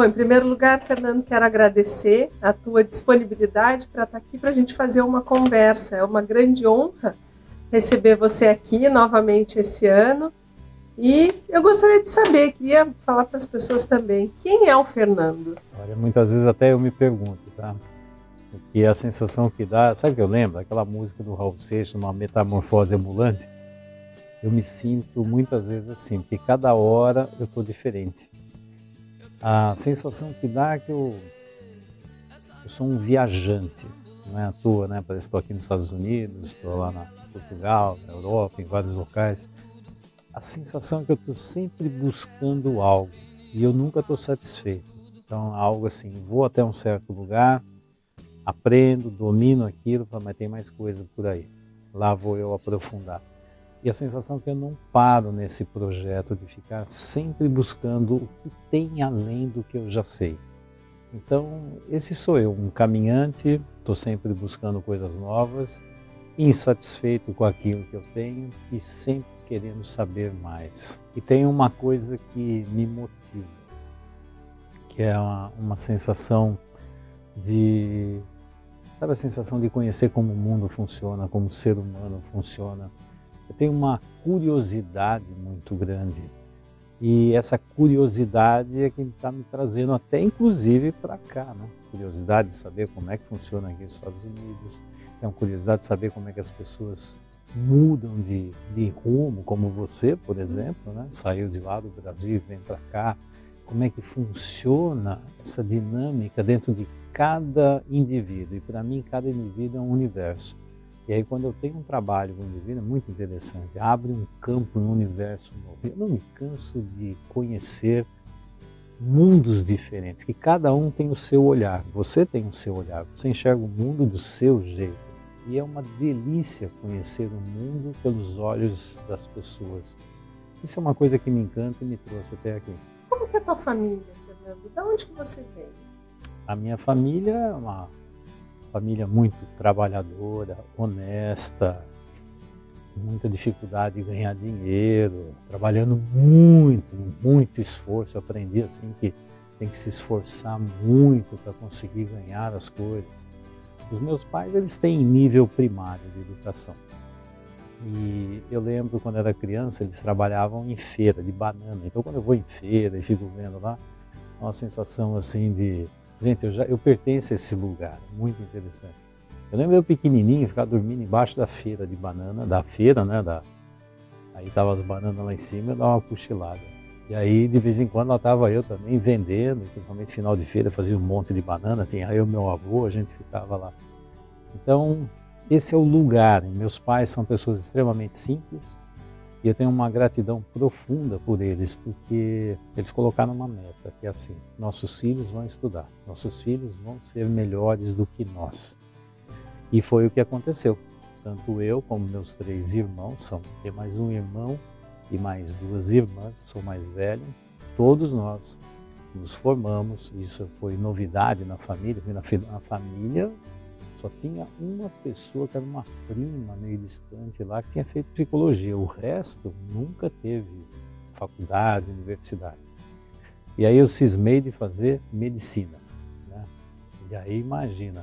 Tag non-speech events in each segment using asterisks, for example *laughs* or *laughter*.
Bom, em primeiro lugar, Fernando, quero agradecer a tua disponibilidade para estar tá aqui para a gente fazer uma conversa. É uma grande honra receber você aqui novamente esse ano. E eu gostaria de saber, queria falar para as pessoas também, quem é o Fernando? Olha, muitas vezes até eu me pergunto, tá? E a sensação que dá, sabe o que eu lembro? Aquela música do Raul Seixas, uma metamorfose ambulante. Eu me sinto muitas vezes assim, porque cada hora eu estou diferente a sensação que dá é que eu, eu sou um viajante, não é à toa, né? Parece que estou aqui nos Estados Unidos, estou lá na Portugal, na Europa, em vários locais. A sensação é que eu estou sempre buscando algo e eu nunca estou satisfeito. Então, algo assim, vou até um certo lugar, aprendo, domino aquilo, mas tem mais coisa por aí. Lá vou eu aprofundar. E a sensação é que eu não paro nesse projeto de ficar sempre buscando o que tem além do que eu já sei. Então, esse sou eu, um caminhante, estou sempre buscando coisas novas, insatisfeito com aquilo que eu tenho e sempre querendo saber mais. E tem uma coisa que me motiva, que é uma, uma sensação de. Sabe a sensação de conhecer como o mundo funciona, como o ser humano funciona? Eu tenho uma curiosidade muito grande. E essa curiosidade é que está me trazendo até inclusive para cá, né? Curiosidade de saber como é que funciona aqui nos Estados Unidos, é uma curiosidade de saber como é que as pessoas mudam de, de rumo, como você, por exemplo, né? saiu de lá do Brasil e vem para cá. Como é que funciona essa dinâmica dentro de cada indivíduo? E para mim, cada indivíduo é um universo. E aí, quando eu tenho um trabalho com o divino, é muito interessante. Abre um campo no universo novo. Eu não me canso de conhecer mundos diferentes, que cada um tem o seu olhar. Você tem o seu olhar, você enxerga o mundo do seu jeito. E é uma delícia conhecer o mundo pelos olhos das pessoas. Isso é uma coisa que me encanta e me trouxe até aqui. Como que é a tua família, Fernando? De onde que você vem? A minha família é uma família muito trabalhadora, honesta, muita dificuldade de ganhar dinheiro, trabalhando muito, muito esforço. Eu aprendi assim que tem que se esforçar muito para conseguir ganhar as coisas. Os meus pais eles têm nível primário de educação. E eu lembro quando era criança, eles trabalhavam em feira de banana. Então quando eu vou em feira e fico vendo lá, é uma sensação assim de Gente, eu, já, eu pertenço a esse lugar, muito interessante. Eu lembro eu pequenininho, ficar dormindo embaixo da feira de banana, da feira, né? Da, aí tava as bananas lá em cima, eu dava uma cochilada. E aí, de vez em quando, lá estava eu também vendendo, principalmente final de feira, fazia um monte de banana, tinha eu e meu avô, a gente ficava lá. Então, esse é o lugar. Meus pais são pessoas extremamente simples, e eu tenho uma gratidão profunda por eles, porque eles colocaram uma meta, que é assim: nossos filhos vão estudar, nossos filhos vão ser melhores do que nós. E foi o que aconteceu. Tanto eu como meus três irmãos, são tem mais um irmão e mais duas irmãs, sou mais velho, todos nós nos formamos, isso foi novidade na família, porque na família só tinha uma pessoa que era uma prima meio distante lá que tinha feito psicologia. O resto nunca teve faculdade, universidade. E aí eu cismei de fazer medicina. Né? E aí imagina,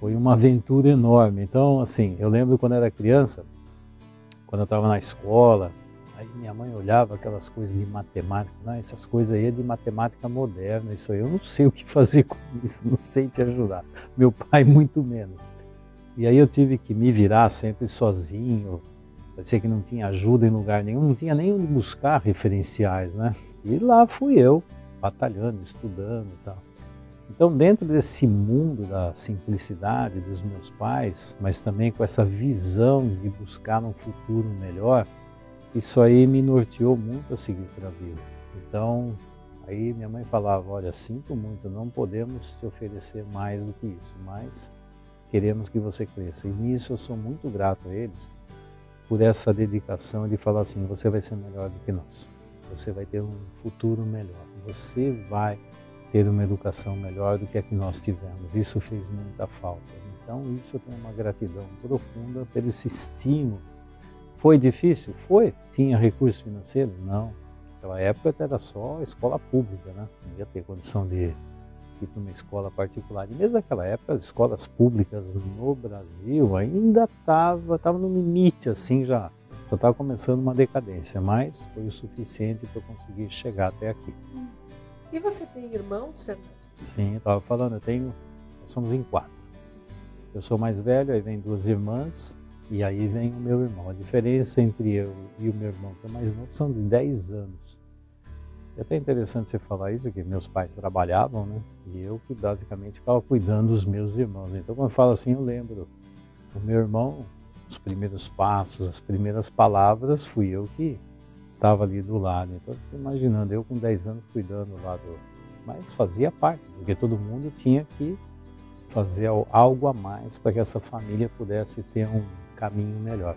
foi uma aventura enorme. Então, assim, eu lembro quando era criança, quando eu estava na escola, Aí minha mãe olhava aquelas coisas de matemática, não, essas coisas aí é de matemática moderna, isso aí eu não sei o que fazer com isso, não sei te ajudar. Meu pai *laughs* muito menos. E aí eu tive que me virar sempre sozinho, parecia que não tinha ajuda em lugar nenhum, não tinha nem onde buscar referenciais, né? E lá fui eu, batalhando, estudando e tal. Então, dentro desse mundo da simplicidade dos meus pais, mas também com essa visão de buscar um futuro melhor, isso aí me norteou muito a seguir para a vida. Então, aí minha mãe falava, olha, sinto muito, não podemos te oferecer mais do que isso, mas queremos que você cresça. E nisso eu sou muito grato a eles por essa dedicação de falar assim, você vai ser melhor do que nós. Você vai ter um futuro melhor. Você vai ter uma educação melhor do que a que nós tivemos. Isso fez muita falta. Então, isso eu tenho uma gratidão profunda pelo estímulo foi difícil? Foi. Tinha recursos financeiros? Não. Naquela época era só escola pública, né? Não ia ter condição de ir para uma escola particular. E mesmo naquela época, as escolas públicas no Brasil ainda estavam tava no limite, assim, já estava começando uma decadência, mas foi o suficiente para eu conseguir chegar até aqui. E você tem irmãos, Fernando? Sim, estava falando, eu tenho, nós somos em quatro. Eu sou mais velho, aí vem duas irmãs, e aí vem o meu irmão. A diferença entre eu e o meu irmão, que é mais novo, são de 10 anos. É até interessante você falar isso, porque meus pais trabalhavam, né? E eu que basicamente ficava cuidando dos meus irmãos. Então, quando eu falo assim, eu lembro. O meu irmão, os primeiros passos, as primeiras palavras, fui eu que estava ali do lado. Então, eu imaginando, eu com 10 anos cuidando lá do. Mas fazia parte, porque todo mundo tinha que fazer algo a mais para que essa família pudesse ter um caminho melhor.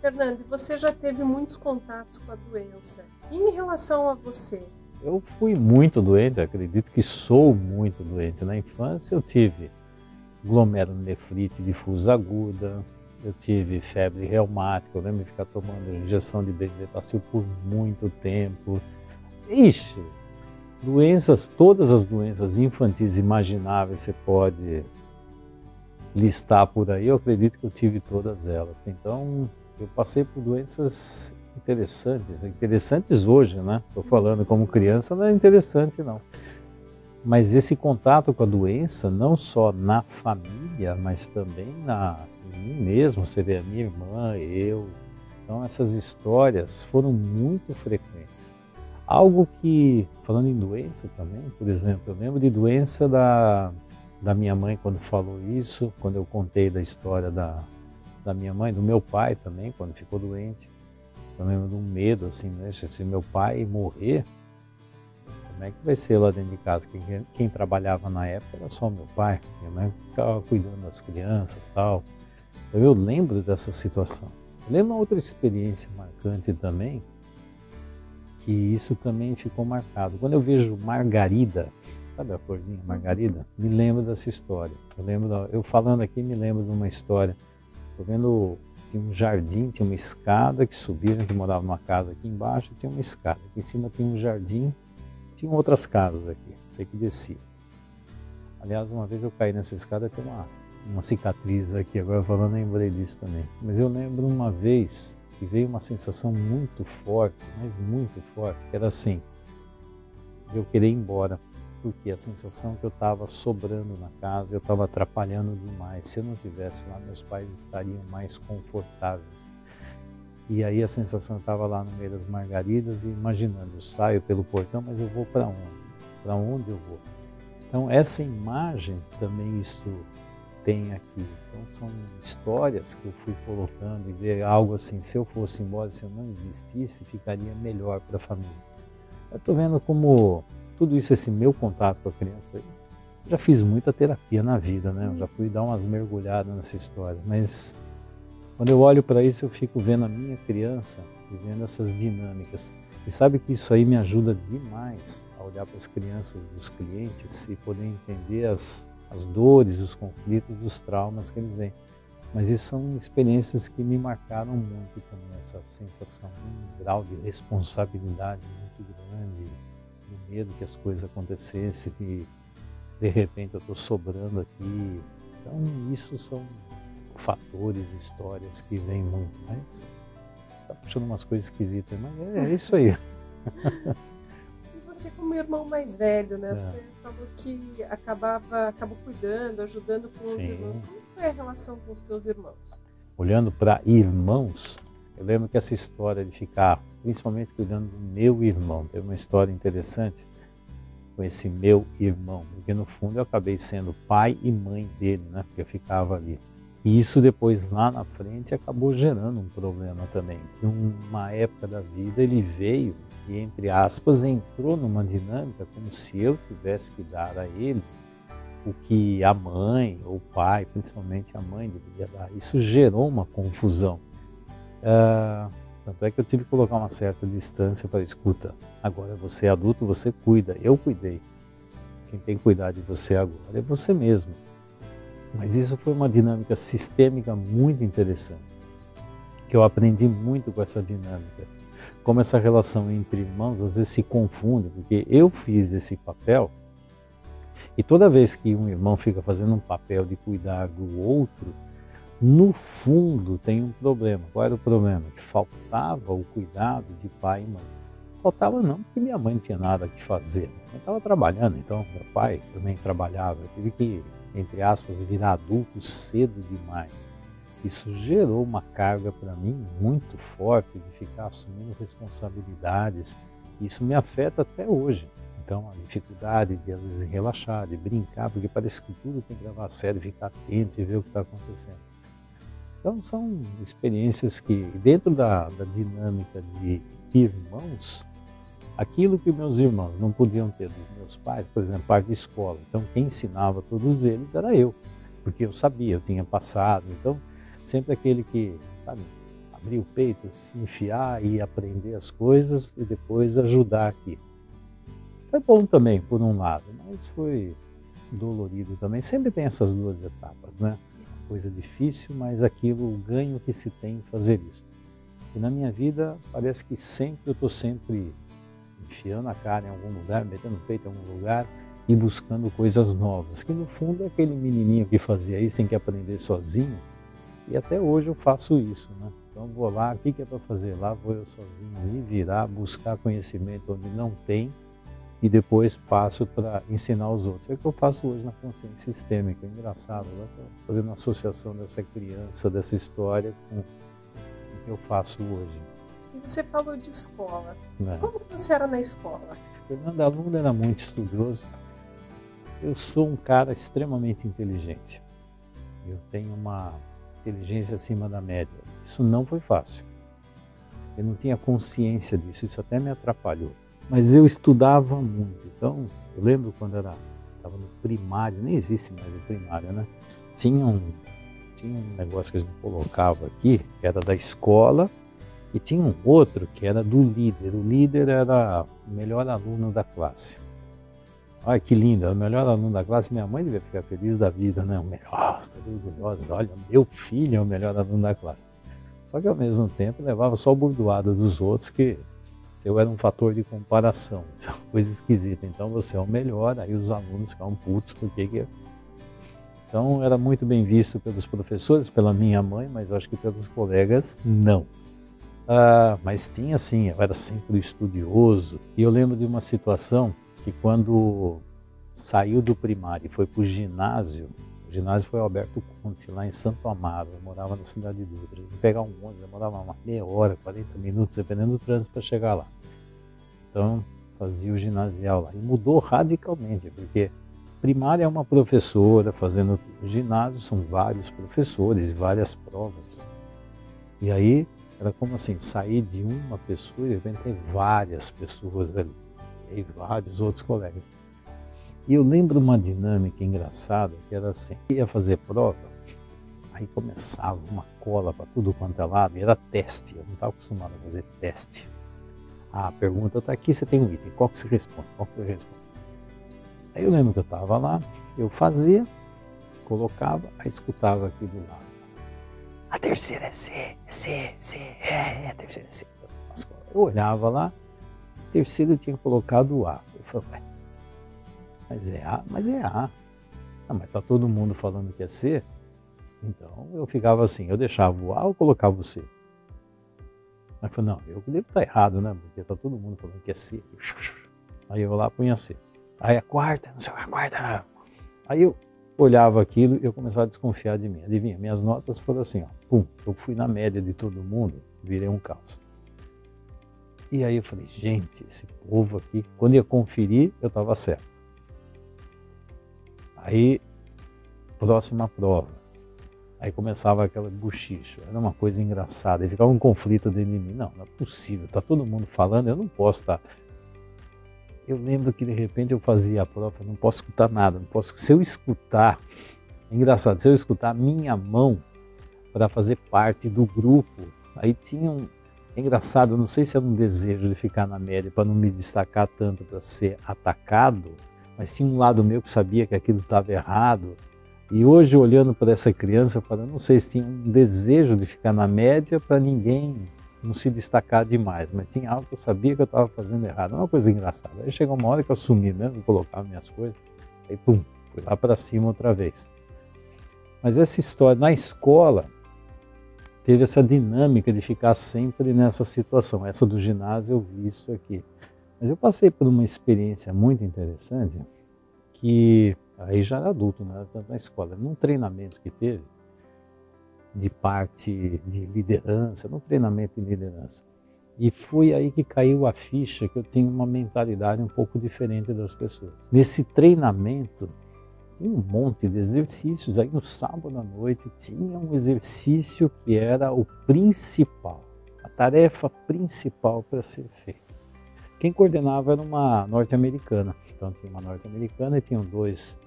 Fernando, você já teve muitos contatos com a doença. E em relação a você? Eu fui muito doente, acredito que sou muito doente. Na infância eu tive glomerulonefrite difusa aguda, eu tive febre reumática, eu lembro de ficar tomando injeção de benzetacil por muito tempo. Ixi, doenças, todas as doenças infantis imagináveis você pode listar por aí, eu acredito que eu tive todas elas. Então, eu passei por doenças interessantes, interessantes hoje, né? Estou falando como criança, não é interessante não. Mas esse contato com a doença, não só na família, mas também na, em mim mesmo, você vê a minha irmã, eu. Então essas histórias foram muito frequentes. Algo que, falando em doença também, por exemplo, eu lembro de doença da, da minha mãe quando falou isso, quando eu contei da história da, da minha mãe, do meu pai também, quando ficou doente. Eu lembro de um medo, assim, né? Se meu pai morrer, como é que vai ser lá dentro de casa? Quem, quem trabalhava na época era só meu pai. Minha mãe ficava cuidando das crianças tal. Então, eu lembro dessa situação. Eu lembro uma outra experiência marcante também, que isso também ficou marcado. Quando eu vejo Margarida, sabe a florzinha Margarida? Me lembro dessa história. Eu lembro, eu falando aqui, me lembro de uma história Estou vendo tinha um jardim, tinha uma escada que subia, a gente morava numa casa aqui embaixo, tinha uma escada. Aqui em cima tinha um jardim, tinha outras casas aqui, sei que descia. Aliás, uma vez eu caí nessa escada, tem uma, uma cicatriz aqui, agora falando, lembrei disso também. Mas eu lembro uma vez que veio uma sensação muito forte, mas muito forte, que era assim, eu querer ir embora porque a sensação que eu estava sobrando na casa, eu estava atrapalhando demais. Se eu não estivesse lá, meus pais estariam mais confortáveis. E aí a sensação eu estava lá no meio das margaridas e imaginando, eu saio pelo portão, mas eu vou para onde? Para onde eu vou? Então essa imagem também isso tem aqui. Então são histórias que eu fui colocando e ver algo assim, se eu fosse embora, se eu não existisse, ficaria melhor para a família. Eu estou vendo como tudo isso, esse meu contato com a criança, já fiz muita terapia na vida, né? Eu já fui dar umas mergulhadas nessa história, mas quando eu olho para isso, eu fico vendo a minha criança e vendo essas dinâmicas. E sabe que isso aí me ajuda demais a olhar para as crianças dos clientes e poder entender as, as dores, os conflitos, os traumas que eles têm. Mas isso são experiências que me marcaram muito também, essa sensação, um grau de responsabilidade muito grande, medo que as coisas acontecessem e de repente eu estou sobrando aqui. Então, isso são fatores, histórias que vêm muito, mas tá puxando umas coisas esquisitas, mas é, é isso aí. *laughs* e você como irmão mais velho, né? É. Você falou que acabava, acabou cuidando, ajudando com Sim. os irmãos. Como foi a relação com os teus irmãos? Olhando para irmãos, eu lembro que essa história de ficar principalmente cuidando do meu irmão. Teve uma história interessante com esse meu irmão, porque no fundo eu acabei sendo pai e mãe dele, né? Porque eu ficava ali. E isso depois lá na frente acabou gerando um problema também. Que uma época da vida ele veio e entre aspas entrou numa dinâmica como se eu tivesse que dar a ele o que a mãe ou o pai, principalmente a mãe, deveria dar. Isso gerou uma confusão. Uh, tanto é que eu tive que colocar uma certa distância para escuta. Agora você é adulto, você cuida. Eu cuidei. Quem tem que cuidar de você agora é você mesmo. Mas isso foi uma dinâmica sistêmica muito interessante, que eu aprendi muito com essa dinâmica. como essa relação entre irmãos às vezes se confunde, porque eu fiz esse papel e toda vez que um irmão fica fazendo um papel de cuidar do outro, no fundo tem um problema. Qual era o problema? Que faltava o cuidado de pai e mãe. Faltava não, porque minha mãe não tinha nada que fazer. Eu estava trabalhando, então meu pai também trabalhava. Eu tive que, entre aspas, virar adulto cedo demais. Isso gerou uma carga para mim muito forte de ficar assumindo responsabilidades. Isso me afeta até hoje. Então, a dificuldade de às vezes relaxar, de brincar, porque parece que tudo tem que a sério, ficar atento e ver o que está acontecendo. Então, são experiências que, dentro da, da dinâmica de irmãos, aquilo que meus irmãos não podiam ter dos meus pais, por exemplo, parte de escola. Então, quem ensinava todos eles era eu, porque eu sabia, eu tinha passado. Então, sempre aquele que, sabe, abrir o peito, se enfiar e aprender as coisas e depois ajudar aqui. Foi bom também, por um lado, mas foi dolorido também. Sempre tem essas duas etapas, né? Coisa difícil, mas aquilo, o ganho que se tem em fazer isso. E na minha vida, parece que sempre eu estou sempre enfiando a cara em algum lugar, metendo o peito em algum lugar e buscando coisas novas. Que no fundo é aquele menininho que fazia isso, tem que aprender sozinho e até hoje eu faço isso, né? Então vou lá, o que, é para fazer? Lá vou eu sozinho me virar, buscar conhecimento onde não tem e depois passo para ensinar os outros. É o que eu faço hoje na consciência sistêmica. É engraçado, eu estou fazendo uma associação dessa criança, dessa história com o que eu faço hoje. E você falou de escola. É. Como você era na escola? Fernando aluno era muito estudioso. Eu sou um cara extremamente inteligente. Eu tenho uma inteligência acima da média. Isso não foi fácil. Eu não tinha consciência disso, isso até me atrapalhou. Mas eu estudava muito. Então, eu lembro quando era estava no primário, nem existe mais o primário, né? Tinha um, tinha um negócio que a gente colocava aqui, que era da escola, e tinha um outro que era do líder. O líder era o melhor aluno da classe. Olha que lindo, o melhor aluno da classe. Minha mãe devia ficar feliz da vida, né? O melhor, *laughs* orgulhosa. Olha, meu filho é o melhor aluno da classe. Só que ao mesmo tempo levava só o burdoado dos outros, que eu era um fator de comparação. *laughs* Isso é uma coisa esquisita. Então você é o melhor, aí os alunos ficavam putos, porque que. Então era muito bem visto pelos professores, pela minha mãe, mas acho que pelos colegas, não. Ah, mas tinha sim, eu era sempre estudioso. E eu lembro de uma situação que quando saiu do primário e foi para o ginásio, o ginásio foi Alberto Conte, lá em Santo Amaro, eu morava na cidade de Dutra. Eu pegar um ônibus, demorava uma meia hora, 40 minutos, dependendo do trânsito para chegar lá. Então, fazia o ginasial lá. E mudou radicalmente, porque primária é uma professora fazendo ginásio, são vários professores, várias provas. E aí, era como assim, sair de uma pessoa e de repente ter várias pessoas ali e vários outros colegas. E eu lembro uma dinâmica engraçada que era assim: ia fazer prova, aí começava uma cola para tudo quanto é lado, e era teste, eu não estava acostumado a fazer teste. Ah, a pergunta está aqui, você tem um item, qual que você responde? Qual que você responde? Aí eu lembro que eu estava lá, eu fazia, colocava, aí escutava aqui do lado. A terceira é C, é C, é C, é, é a terceira é C. Eu olhava lá, terceiro tinha colocado A. Eu falei, mas é A, mas é A. Ah, mas tá todo mundo falando que é C. Então eu ficava assim, eu deixava o A ou colocava o C? Aí eu falei, não, eu devo estar errado, né? Porque tá todo mundo falando que é C. Aí eu lá punha C. Aí a quarta, não sei a quarta. Aí eu olhava aquilo e eu começava a desconfiar de mim. Adivinha, minhas notas foram assim, ó. Pum, eu fui na média de todo mundo, virei um caos. E aí eu falei, gente, esse povo aqui, quando ia conferir, eu estava certo. Aí, próxima prova. Aí começava aquela buchicho, era uma coisa engraçada, e ficava um conflito dentro de mim. Não, não é possível, está todo mundo falando, eu não posso estar. Tá... Eu lembro que de repente eu fazia a prova, não posso escutar nada, não posso. Se eu escutar, é engraçado, se eu escutar minha mão para fazer parte do grupo, aí tinha um, é engraçado, não sei se era um desejo de ficar na média para não me destacar tanto para ser atacado, mas tinha um lado meu que sabia que aquilo estava errado. E hoje, olhando para essa criança, falo, não sei se tinha um desejo de ficar na média para ninguém não se destacar demais, mas tinha algo que eu sabia que eu estava fazendo errado. É uma coisa engraçada. Aí chegou uma hora que eu assumi mesmo, colocava minhas coisas, aí pum, fui lá para cima outra vez. Mas essa história na escola teve essa dinâmica de ficar sempre nessa situação. Essa do ginásio eu vi isso aqui. Mas eu passei por uma experiência muito interessante que aí já era adulto, tanto na escola, num treinamento que teve de parte de liderança, num treinamento de liderança. E foi aí que caiu a ficha que eu tinha uma mentalidade um pouco diferente das pessoas. Nesse treinamento, tinha um monte de exercícios. Aí no sábado à noite tinha um exercício que era o principal, a tarefa principal para ser feita. Quem coordenava era uma norte-americana. Então tinha uma norte-americana e tinham dois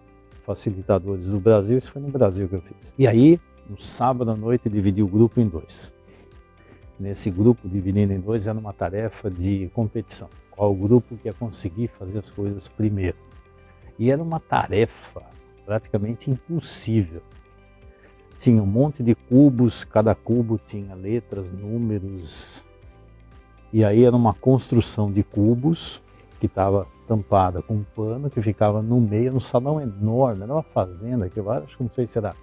facilitadores do Brasil. Isso foi no Brasil que eu fiz. E aí, no sábado à noite, dividi o grupo em dois. Nesse grupo, dividindo em dois, era uma tarefa de competição. Qual grupo que ia conseguir fazer as coisas primeiro? E era uma tarefa praticamente impossível. Tinha um monte de cubos, cada cubo tinha letras, números, e aí era uma construção de cubos que estava tampada com um pano que ficava no meio, num salão enorme, era uma fazenda, que eu acho que não sei se era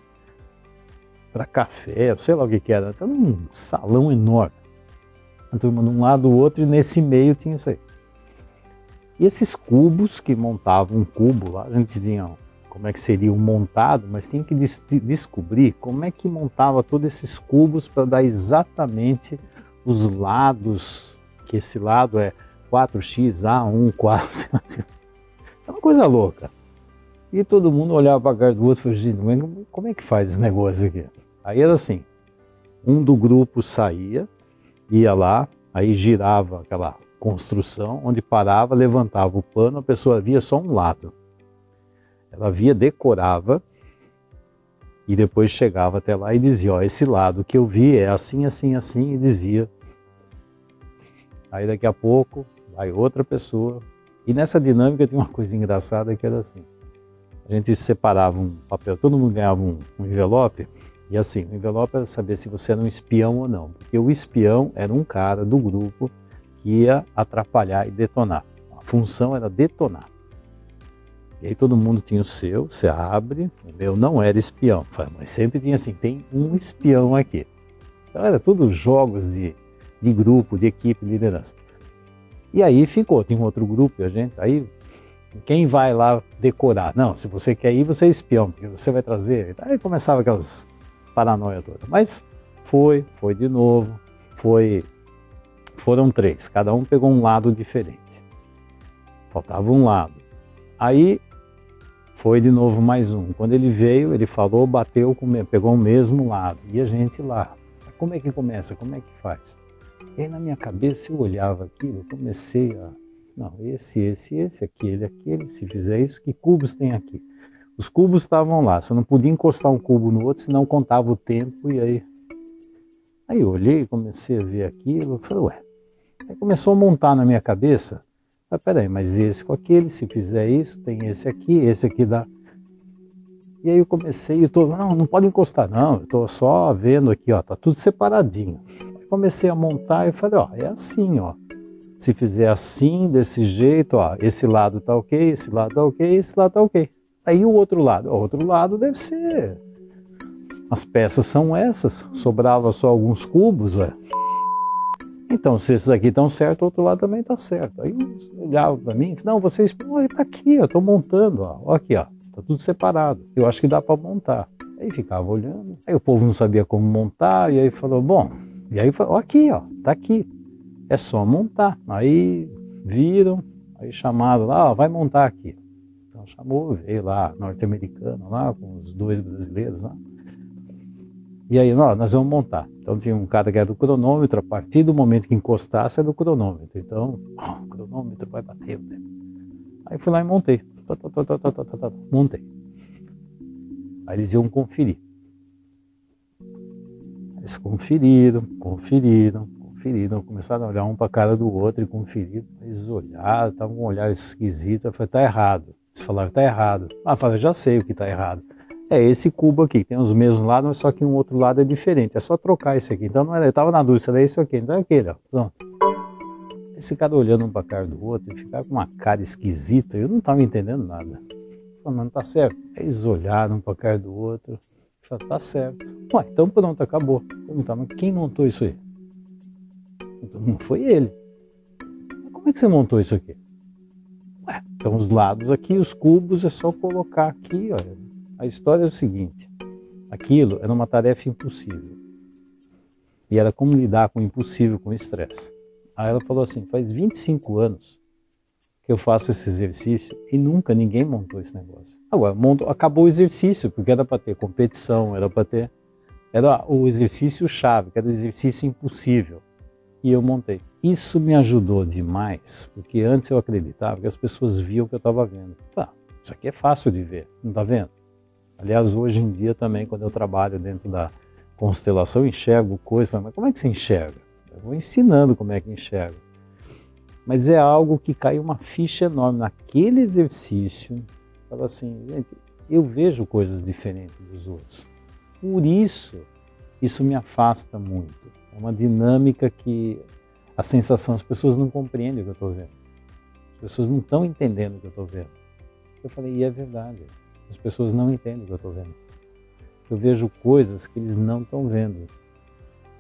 para café, sei lá o que, que era, era um salão enorme. A turma de um lado do outro e nesse meio tinha isso aí. E esses cubos que montavam um cubo lá, a gente tinha como é que seria o montado, mas tinha que des descobrir como é que montava todos esses cubos para dar exatamente os lados que esse lado é 4xa1, 4, *laughs* é uma coisa louca. E todo mundo olhava para a cara do outro e falava, como é que faz esse negócio aqui? Aí era assim, um do grupo saía, ia lá, aí girava aquela construção, onde parava, levantava o pano, a pessoa via só um lado. Ela via, decorava, e depois chegava até lá e dizia, ó, esse lado que eu vi é assim, assim, assim, e dizia Aí daqui a pouco vai outra pessoa. E nessa dinâmica tem uma coisa engraçada que era assim. A gente separava um papel, todo mundo ganhava um, um envelope, e assim, o envelope era saber se você era um espião ou não. Porque o espião era um cara do grupo que ia atrapalhar e detonar. A função era detonar. E aí todo mundo tinha o seu, você abre, o meu não era espião, mas sempre tinha assim, tem um espião aqui. Então era tudo jogos de de grupo, de equipe, de liderança. E aí ficou, tem um outro grupo, a gente, aí quem vai lá decorar? Não, se você quer ir, você é espião, porque você vai trazer. Aí começava aquelas paranoia toda. Mas foi, foi de novo, foi, foram três, cada um pegou um lado diferente. Faltava um lado. Aí foi de novo mais um. Quando ele veio, ele falou, bateu, pegou o mesmo lado. E a gente lá. Como é que começa? Como é que faz? E aí na minha cabeça eu olhava aquilo, eu comecei a. Não, esse, esse, esse, aquele, aquele, se fizer isso, que cubos tem aqui? Os cubos estavam lá, você não podia encostar um cubo no outro, senão contava o tempo e aí. Aí eu olhei, comecei a ver aquilo, falei, ué. Aí começou a montar na minha cabeça. Mas peraí, mas esse com aquele, se fizer isso, tem esse aqui, esse aqui dá. E aí eu comecei, eu tô, não, não pode encostar, não, eu tô só vendo aqui, ó, tá tudo separadinho comecei a montar e falei, ó, é assim, ó. Se fizer assim, desse jeito, ó, esse lado tá ok, esse lado tá ok, esse lado tá ok. Aí o outro lado, o outro lado deve ser. As peças são essas, sobrava só alguns cubos, ué. Então, se esses aqui estão certos, o outro lado também está certo. Aí olhava para mim, não, vocês, está aqui, eu estou montando, ó, ó, aqui, ó, está tudo separado. Eu acho que dá para montar. Aí ficava olhando. Aí o povo não sabia como montar, e aí falou, bom, e aí falou, aqui, ó, tá aqui. É só montar. Aí viram, aí chamaram lá, ó, vai montar aqui. Então chamou, veio lá, norte-americano lá, com os dois brasileiros lá. E aí, ó, nós vamos montar. Então tinha um cara que era do cronômetro, a partir do momento que encostasse é do cronômetro. Então, ó, o cronômetro vai bater. Né? Aí fui lá e montei. Tá, tá, tá, montei. Aí eles iam conferir. Eles conferiram, conferiram, conferiram, começaram a olhar um para a cara do outro e conferiram. Eles olharam, estavam com um olhar esquisito. Eu falei, tá errado. Eles falaram, tá errado. Ah, eu falei, já sei o que tá errado. é esse cubo aqui, que tem os mesmos lados, mas só que um outro lado é diferente. É só trocar esse aqui. Então não era, eu estava na dúvida, era isso aqui, então é aquele, ó. Pronto. Esse cara olhando um para cara do outro e ficar com uma cara esquisita, eu não estava entendendo nada. Falei, não tá certo. Eles olharam um para cara do outro. Falei, tá certo. Ué, então pronto, acabou. Então, mas quem montou isso aí? Então, não foi ele. Mas como é que você montou isso aqui? Ué, então os lados aqui, os cubos, é só colocar aqui, olha. A história é o seguinte: aquilo era uma tarefa impossível. E era como lidar com o impossível, com o estresse. Aí ela falou assim: faz 25 anos eu faço esse exercício e nunca ninguém montou esse negócio. Agora, montou, acabou o exercício, porque era para ter competição, era para ter. Era o exercício chave, que era o exercício impossível. E eu montei. Isso me ajudou demais, porque antes eu acreditava que as pessoas viam o que eu estava vendo. Tá, isso aqui é fácil de ver, não está vendo? Aliás, hoje em dia também, quando eu trabalho dentro da constelação, enxergo coisas, mas como é que se enxerga? Eu vou ensinando como é que enxerga. Mas é algo que caiu uma ficha enorme naquele exercício. Fala assim, gente, eu vejo coisas diferentes dos outros. Por isso, isso me afasta muito. É uma dinâmica que a sensação, as pessoas não compreendem o que eu estou vendo. As pessoas não estão entendendo o que eu estou vendo. Eu falei, e é verdade. As pessoas não entendem o que eu estou vendo. Eu vejo coisas que eles não estão vendo.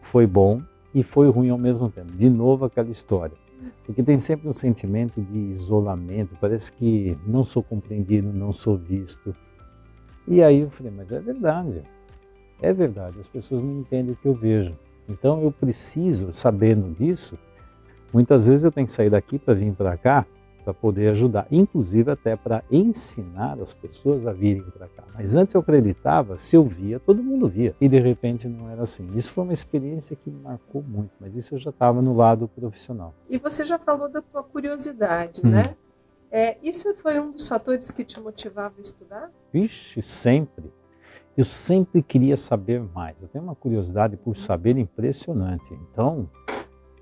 Foi bom e foi ruim ao mesmo tempo. De novo aquela história. Porque tem sempre um sentimento de isolamento, parece que não sou compreendido, não sou visto. E aí eu falei, mas é verdade. É verdade, as pessoas não entendem o que eu vejo. Então eu preciso, sabendo disso, muitas vezes eu tenho que sair daqui para vir para cá para poder ajudar, inclusive até para ensinar as pessoas a virem para cá. Mas antes eu acreditava, se eu via, todo mundo via. E de repente não era assim. Isso foi uma experiência que me marcou muito, mas isso eu já estava no lado profissional. E você já falou da tua curiosidade, hum. né? É, isso foi um dos fatores que te motivava a estudar? Vixe, sempre. Eu sempre queria saber mais. Eu tenho uma curiosidade por saber impressionante. Então,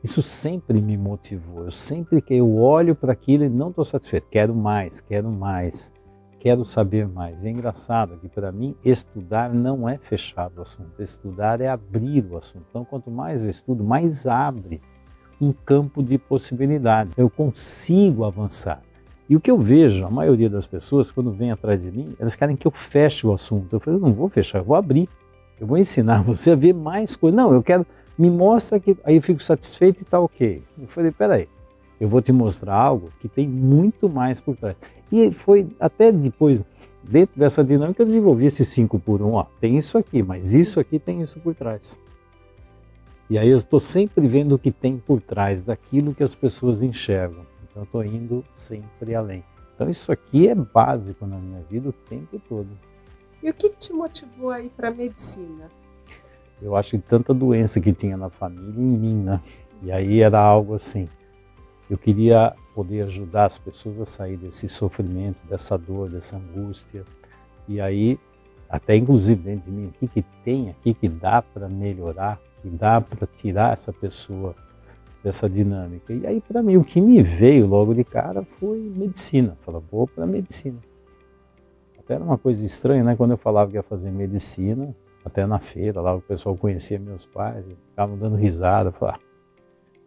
isso sempre me motivou. Eu sempre que eu olho para aquilo e não estou satisfeito, quero mais, quero mais, quero saber mais. E é engraçado que para mim estudar não é fechar o assunto, estudar é abrir o assunto. Então, quanto mais eu estudo, mais abre um campo de possibilidades. Eu consigo avançar. E o que eu vejo, a maioria das pessoas, quando vem atrás de mim, elas querem que eu feche o assunto. Eu falei, eu não vou fechar, eu vou abrir. Eu vou ensinar *laughs* você a ver mais coisas. Não, eu quero me mostra que aí eu fico satisfeito e está ok. Eu falei, peraí, eu vou te mostrar algo que tem muito mais por trás. E foi até depois, dentro dessa dinâmica, eu desenvolvi esse 5 por 1. Um, ó, tem isso aqui, mas isso aqui tem isso por trás. E aí eu estou sempre vendo o que tem por trás daquilo que as pessoas enxergam. Então eu estou indo sempre além. Então isso aqui é básico na minha vida o tempo todo. E o que, te motivou a ir para a medicina? Eu acho que tanta doença que tinha na família em mim, né? E aí era algo assim, eu queria poder ajudar as pessoas a sair desse sofrimento, dessa dor, dessa angústia. E aí, até inclusive dentro de mim, o que, que tem aqui que dá para melhorar, que dá para tirar essa pessoa dessa dinâmica. E aí, para mim, o que me veio logo de cara foi medicina. Falei, vou para medicina. Até era uma coisa estranha, né? Quando eu falava que ia fazer medicina, até na feira, lá o pessoal conhecia meus pais, ficavam dando risada, falavam,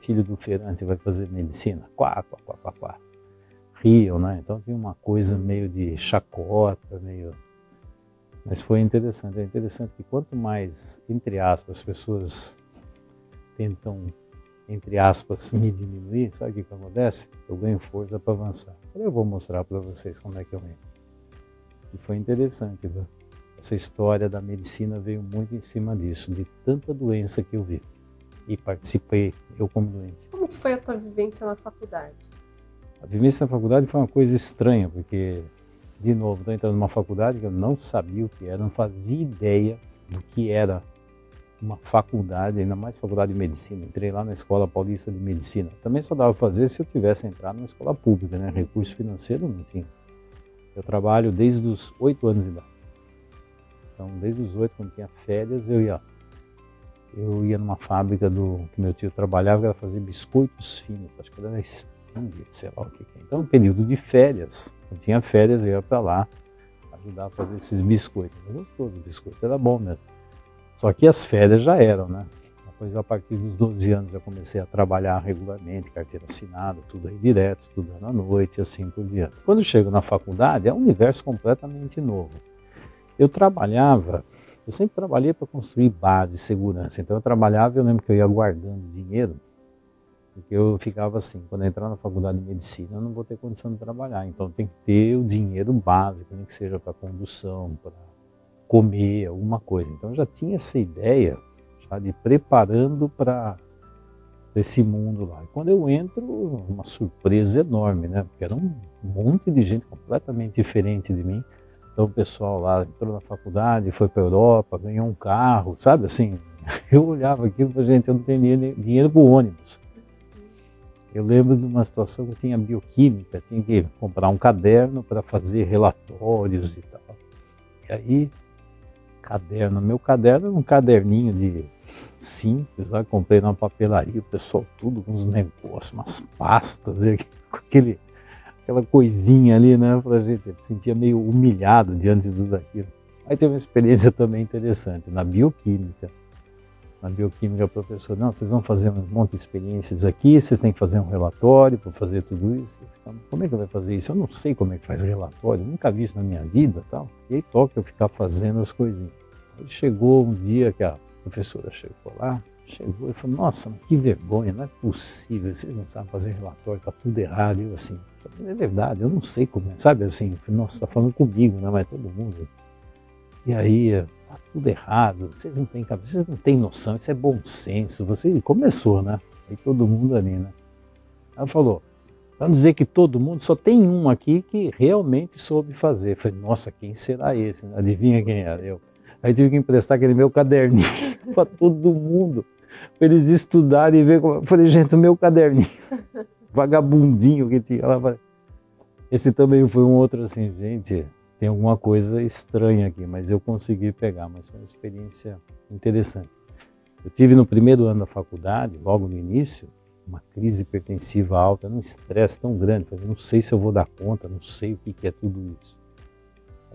filho do feirante vai fazer medicina, quá, quá, quá, quá, quá. Riam, né? Então tinha uma coisa meio de chacota, meio... Mas foi interessante, é interessante que quanto mais, entre aspas, as pessoas tentam, entre aspas, me diminuir, sabe o que, que acontece? Eu ganho força para avançar. Eu vou mostrar para vocês como é que eu entro. E foi interessante, viu? Essa história da medicina veio muito em cima disso, de tanta doença que eu vi. E participei, eu como doente. Como que foi a tua vivência na faculdade? A vivência na faculdade foi uma coisa estranha, porque, de novo, estou entrando numa faculdade que eu não sabia o que era, não fazia ideia do que era uma faculdade, ainda mais faculdade de medicina. Entrei lá na Escola Paulista de Medicina. Também só dava para fazer se eu tivesse entrado numa escola pública, né? Recurso financeiro não tinha. Eu trabalho desde os oito anos de idade. Então, desde os oito, quando tinha férias, eu ia, eu ia numa fábrica do que meu tio trabalhava, era fazer biscoitos finos, acho que era Spring, sei lá o que, é. Então, período de férias, quando tinha férias, eu ia para lá, ajudar a fazer esses biscoitos. Eu gostoso, o biscoito era bom mesmo. Só que as férias já eram, né? Depois, a partir dos 12 anos, já comecei a trabalhar regularmente, carteira assinada, tudo aí direto, estudando à noite e assim por diante. Quando chego na faculdade, é um universo completamente novo. Eu trabalhava, eu sempre trabalhei para construir base, segurança. Então eu trabalhava, eu lembro que eu ia guardando dinheiro, porque eu ficava assim, quando eu entrar na faculdade de medicina, eu não vou ter condição de trabalhar. Então tem que ter o dinheiro básico, nem que seja para condução, para comer, alguma coisa. Então eu já tinha essa ideia tá? de preparando para esse mundo lá. E quando eu entro, uma surpresa enorme, né? Porque era um monte de gente completamente diferente de mim. Então o pessoal lá entrou na faculdade, foi para a Europa, ganhou um carro, sabe assim? *laughs* Eu olhava aquilo para gente, eu não tinha dinheiro para o ônibus. Eu lembro de uma situação que tinha bioquímica, tinha que comprar um caderno para fazer relatórios e tal. E aí, caderno, meu caderno era um caderninho de simples, lá, comprei na papelaria, o pessoal tudo com uns negócios, umas pastas, com *laughs* aquele, aquela coisinha ali, né? Pra gente, me sentia meio humilhado diante de tudo aquilo. Aí teve uma experiência *laughs* também interessante, na bioquímica. Na bioquímica, o professor, não, vocês vão fazer um monte de experiências aqui, vocês têm que fazer um relatório para fazer tudo isso. Como é que vai fazer isso? Eu não sei como é que faz relatório, nunca vi isso na minha vida tal. E aí toca eu ficar fazendo as coisinhas. Aí chegou um dia que a a professora chegou lá, chegou e falou, nossa, que vergonha, não é possível, vocês não sabem fazer relatório, tá tudo errado. Eu assim, é verdade, eu não sei como é, sabe assim, nossa, está falando comigo, não é todo mundo. E aí, tá tudo errado, vocês não têm cabeça, vocês não têm noção, isso é bom senso. Você começou, né? Aí todo mundo ali, né? Ela falou, vamos dizer que todo mundo, só tem um aqui que realmente soube fazer. Eu falei, nossa, quem será esse? Adivinha quem era? Eu. Aí tive que emprestar aquele meu caderninho *laughs* *laughs* para todo mundo, para eles estudarem e ver como. Eu falei, gente, o meu caderninho, *laughs* vagabundinho que tinha lá. Esse também foi um outro assim, gente, tem alguma coisa estranha aqui, mas eu consegui pegar, mas foi uma experiência interessante. Eu tive no primeiro ano da faculdade, logo no início, uma crise hipertensiva alta, um estresse tão grande, falei, não sei se eu vou dar conta, não sei o que é tudo isso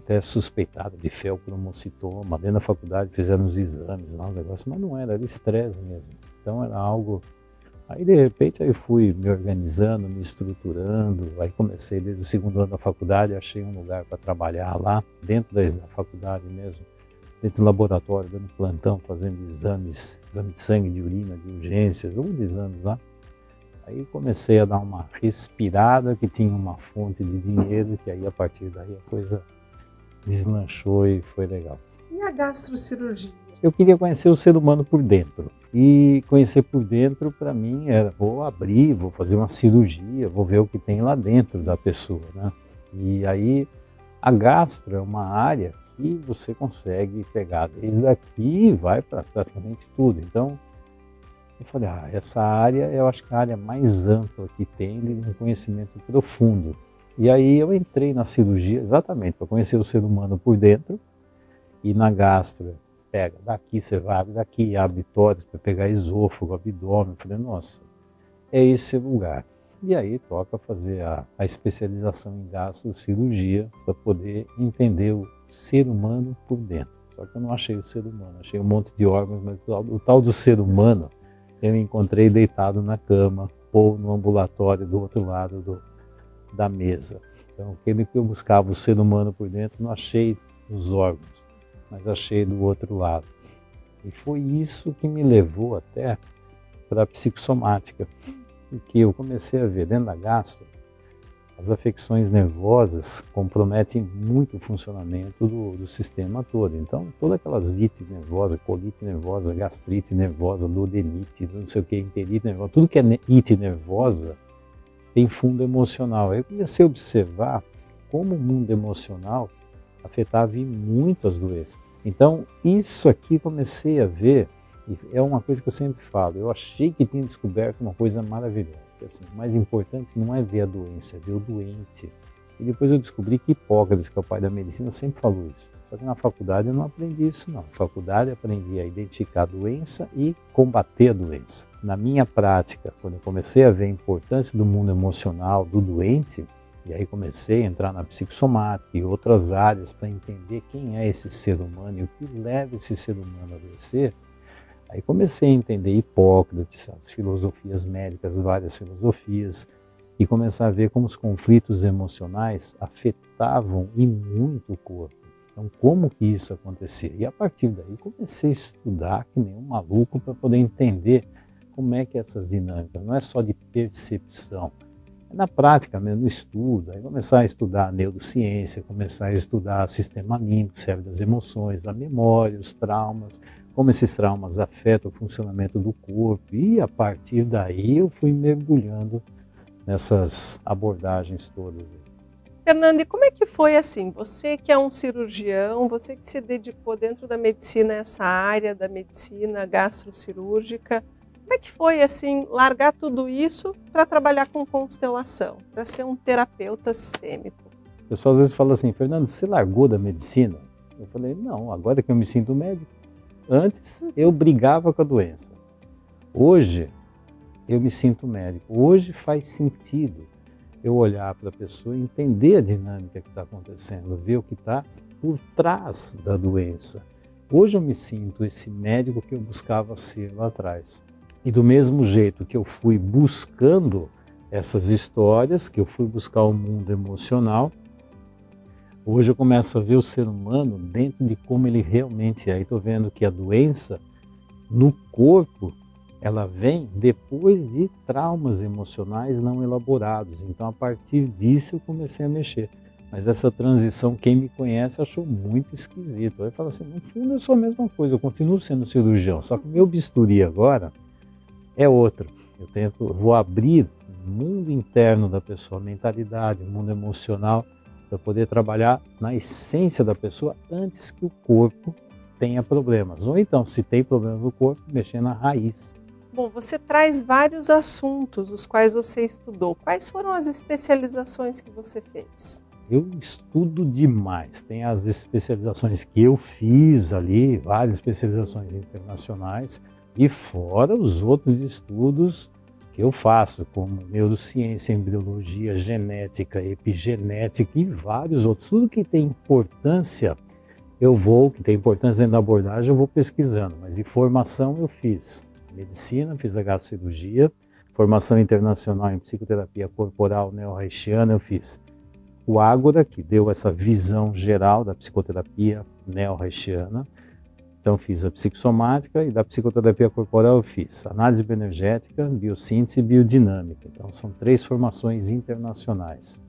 até suspeitado de felcromocitoma. Dentro da faculdade fizeram os exames lá, um negócio, mas não era, era estresse mesmo. Então era algo. Aí de repente aí fui me organizando, me estruturando. Aí comecei desde o segundo ano da faculdade, achei um lugar para trabalhar lá, dentro da, da faculdade mesmo, dentro do laboratório, dando plantão, fazendo exames, exame de sangue, de urina, de urgências, um exames lá. Aí comecei a dar uma respirada, que tinha uma fonte de dinheiro, que aí a partir daí a coisa deslanchou e foi legal. E a gastrocirurgia? Eu queria conhecer o ser humano por dentro. E conhecer por dentro, para mim, era vou abrir, vou fazer uma cirurgia, vou ver o que tem lá dentro da pessoa. Né? E aí, a gastro é uma área que você consegue pegar desde aqui e vai para praticamente tudo. Então, eu falei, ah, essa área eu acho que é a área mais ampla que tem de um conhecimento profundo. E aí eu entrei na cirurgia exatamente para conhecer o ser humano por dentro e na gastro, pega, daqui você vai, daqui abre tórax para pegar esôfago, abdômen. Eu falei, nossa, é esse lugar. E aí toca fazer a, a especialização em gastrocirurgia para poder entender o ser humano por dentro. Só que eu não achei o ser humano, achei um monte de órgãos, mas o tal do ser humano eu encontrei deitado na cama ou no ambulatório do outro lado do, da mesa. Então, aquele que eu buscava o ser humano por dentro, não achei os órgãos, mas achei do outro lado. E foi isso que me levou até para a psicossomática, porque eu comecei a ver dentro da gastro as afecções nervosas comprometem muito o funcionamento do, do sistema todo. Então, toda aquela zite nervosa, colite nervosa, gastrite nervosa, duodenite, não sei o que, enterite nervosa, tudo que é ite nervosa tem fundo emocional. Eu comecei a observar como o mundo emocional afetava muito as doenças. Então, isso aqui comecei a ver, e é uma coisa que eu sempre falo, eu achei que tinha descoberto uma coisa maravilhosa, assim, o mais importante não é ver a doença, é ver o doente. E depois eu descobri que Hipócrates, que é o pai da medicina, sempre falou isso. Só que na faculdade eu não aprendi isso não. Na faculdade eu aprendi a identificar a doença e combater a doença. Na minha prática, quando eu comecei a ver a importância do mundo emocional do doente, E aí comecei a entrar na psicossomática e outras áreas para entender quem é esse ser humano e o que leva esse ser humano a adoecer. Aí comecei a entender Hipócrates, as filosofias médicas, várias filosofias, e começar a ver como os conflitos emocionais afetavam e muito o corpo. Então, como que isso acontecia? E a partir daí comecei a estudar que nem um maluco para poder entender como é que é essas dinâmicas, não é só de percepção, é na prática mesmo, no estudo, aí começar a estudar a neurociência, começar a estudar o sistema anímico, cérebro das emoções, a memória, os traumas, como esses traumas afetam o funcionamento do corpo, e a partir daí eu fui mergulhando nessas abordagens todas. Fernando, e como é que foi assim? Você que é um cirurgião, você que se dedicou dentro da medicina a essa área da medicina gastrocirúrgica, como é que foi assim largar tudo isso para trabalhar com constelação, para ser um terapeuta sistêmico? O pessoal às vezes fala assim, Fernando, você largou da medicina? Eu falei, não, agora que eu me sinto médico. Antes eu brigava com a doença. Hoje eu me sinto médico. Hoje faz sentido eu olhar para a pessoa e entender a dinâmica que está acontecendo, ver o que está por trás da doença. Hoje eu me sinto esse médico que eu buscava ser lá atrás. E do mesmo jeito que eu fui buscando essas histórias, que eu fui buscar o mundo emocional, hoje eu começo a ver o ser humano dentro de como ele realmente é. E estou vendo que a doença no corpo ela vem depois de traumas emocionais não elaborados. Então, a partir disso, eu comecei a mexer. Mas essa transição, quem me conhece achou muito esquisito. Aí fala assim: no fundo, eu sou a mesma coisa, eu continuo sendo cirurgião, só que o meu bisturi agora é outro. Eu tento, vou abrir o mundo interno da pessoa, a mentalidade, o mundo emocional, para poder trabalhar na essência da pessoa antes que o corpo tenha problemas. Ou então, se tem problemas no corpo, mexer na raiz. Bom, você traz vários assuntos os quais você estudou. Quais foram as especializações que você fez? Eu estudo demais. Tem as especializações que eu fiz ali, várias especializações internacionais, e fora os outros estudos que eu faço, como neurociência, embriologia, genética, epigenética e vários outros. Tudo que tem importância, eu vou, que tem importância dentro da abordagem, eu vou pesquisando, mas de formação eu fiz medicina, fiz a gastrocirurgia, formação internacional em psicoterapia corporal neo-haitiana eu fiz. O Ágora, que deu essa visão geral da psicoterapia neo-haitiana. Então fiz a psicossomática e da psicoterapia corporal eu fiz análise bioenergética, biossíntese e biodinâmica. Então são três formações internacionais.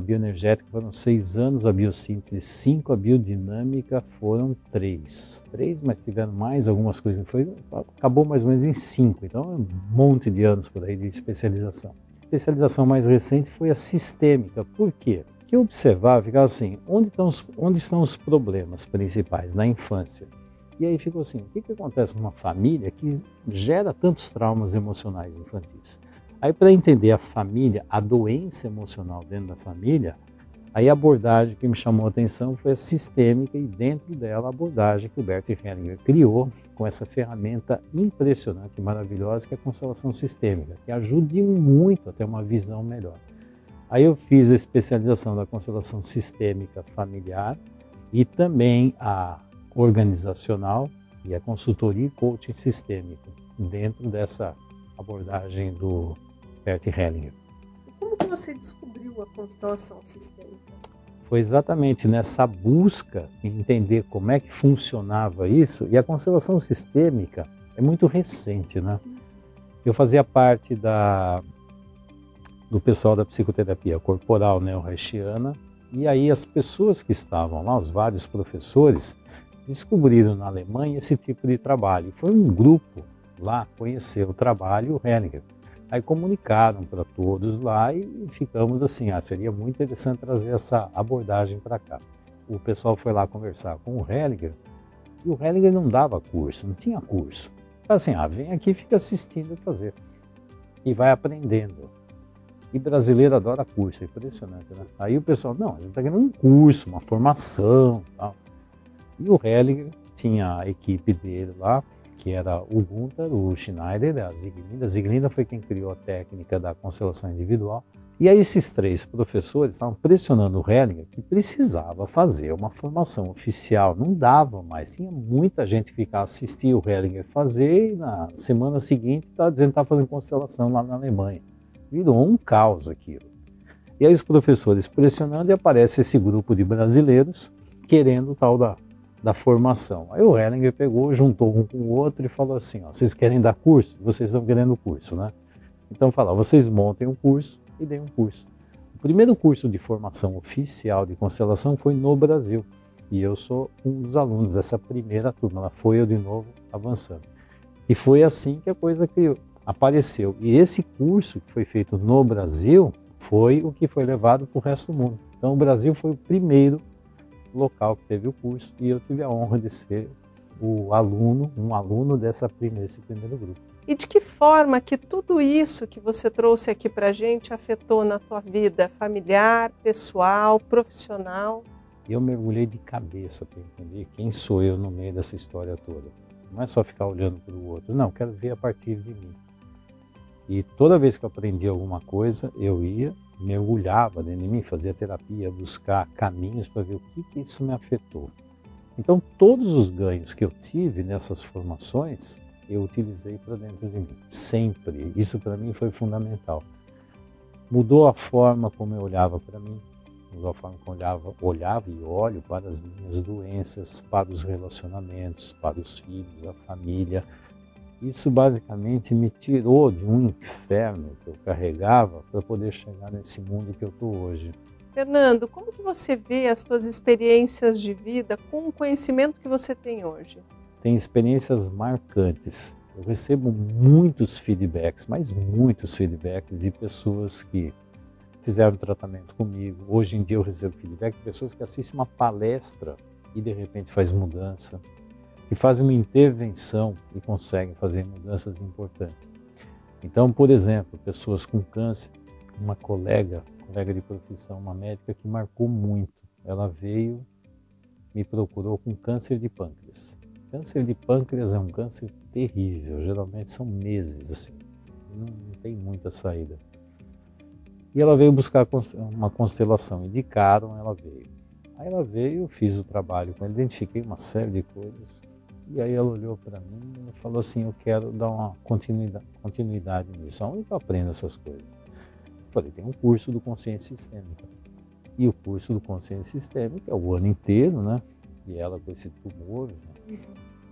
A bioenergética foram seis anos, a biossíntese cinco, a biodinâmica foram três. Três, mas tiveram mais algumas coisas. Foi, acabou mais ou menos em cinco, então é um monte de anos por aí de especialização. A especialização mais recente foi a sistêmica. Por quê? que eu observava, ficava assim, onde estão, os, onde estão os problemas principais? Na infância. E aí ficou assim, o que, que acontece numa família que gera tantos traumas emocionais infantis? Aí, para entender a família, a doença emocional dentro da família, aí a abordagem que me chamou a atenção foi a sistêmica e dentro dela a abordagem que o Bert Hellinger criou com essa ferramenta impressionante e maravilhosa que é a constelação sistêmica, que ajuda muito a ter uma visão melhor. Aí eu fiz a especialização da constelação sistêmica familiar e também a organizacional e a consultoria e coaching sistêmico dentro dessa abordagem do Bert Hellinger. Como que você descobriu a constelação sistêmica? Foi exatamente nessa busca em entender como é que funcionava isso, e a constelação sistêmica é muito recente, né? Eu fazia parte da, do pessoal da psicoterapia corporal neo-haitiana, e aí as pessoas que estavam lá, os vários professores, descobriram na Alemanha esse tipo de trabalho. Foi um grupo lá conhecer o trabalho Hellinger. Aí comunicaram para todos lá e ficamos assim, ah, seria muito interessante trazer essa abordagem para cá. O pessoal foi lá conversar com o Hellinger e o Hellinger não dava curso, não tinha curso. Assim, ah, vem aqui, fica assistindo fazer e vai aprendendo. E brasileiro adora curso, é impressionante, né? Aí o pessoal, não, a gente está querendo um curso, uma formação tal. E o Hellinger tinha a equipe dele lá, que era o Gunther, o Schneider, a Ziglinda. A Ziglinda foi quem criou a técnica da constelação individual E aí esses três professores estavam pressionando o Hellinger que precisava fazer uma formação oficial. Não dava mais. Tinha muita gente que ficava assistir o Hellinger fazer e na semana seguinte estava dizendo que estava fazendo constelação lá na Alemanha. Virou um caos aquilo. E aí os professores pressionando e aparece esse grupo de brasileiros querendo tal da, da formação. Aí o Hellinger pegou, juntou um com o outro e falou assim, ó, vocês querem dar curso? Vocês estão querendo curso, né? Então fala, vocês montem um curso e dei um curso. O primeiro curso de formação oficial de constelação foi no Brasil. E eu sou um dos alunos dessa primeira turma. Ela foi eu de novo avançando. E foi assim que a coisa criou, apareceu. E esse curso que foi feito no Brasil foi o que foi levado para o resto do mundo. Então o Brasil foi o primeiro local que teve o curso e eu tive a honra de ser o aluno, um aluno dessa primeira, desse primeiro grupo. E de que forma que tudo isso que você trouxe aqui para a gente afetou na tua vida familiar, pessoal, profissional? Eu mergulhei de cabeça para entender quem sou eu no meio dessa história toda. Não é só ficar olhando para o outro, não, quero ver a partir de mim. E toda vez que eu aprendi alguma coisa, eu ia, mergulhava dentro de mim, fazia terapia, buscar caminhos para ver o que, que isso me afetou. Então, todos os ganhos que eu tive nessas formações, eu utilizei para dentro de mim, sempre. Isso para mim foi fundamental. Mudou a forma como eu olhava para mim, mudou a forma como eu olhava, olhava e olho para as minhas doenças, para os relacionamentos, para os filhos, a família. Isso basicamente me tirou de um inferno que eu carregava para poder chegar nesse mundo que eu estou hoje. Fernando, como que você vê as suas experiências de vida com o conhecimento que você tem hoje? tem experiências marcantes. Eu recebo muitos feedbacks, mas muitos feedbacks de pessoas que fizeram tratamento comigo. Hoje em dia eu recebo feedback de pessoas que assistem uma palestra e de repente faz mudança, que fazem uma intervenção e conseguem fazer mudanças importantes. Então, por exemplo, pessoas com câncer, uma colega, colega de profissão, uma médica que marcou muito. Ela veio, me procurou com câncer de pâncreas. Câncer de pâncreas é um câncer terrível, geralmente são meses assim, não, não tem muita saída. E ela veio buscar uma constelação, indicaram, ela veio. Aí ela veio, fiz o trabalho com ela, identifiquei uma série de coisas. E aí ela olhou para mim e falou assim: Eu quero dar uma continuidade, continuidade nisso. Onde eu aprendo essas coisas? Eu falei: Tem um curso do Consciência Sistêmica. E o curso do Consciência Sistêmica é o ano inteiro, né? E ela com esse tumor, né?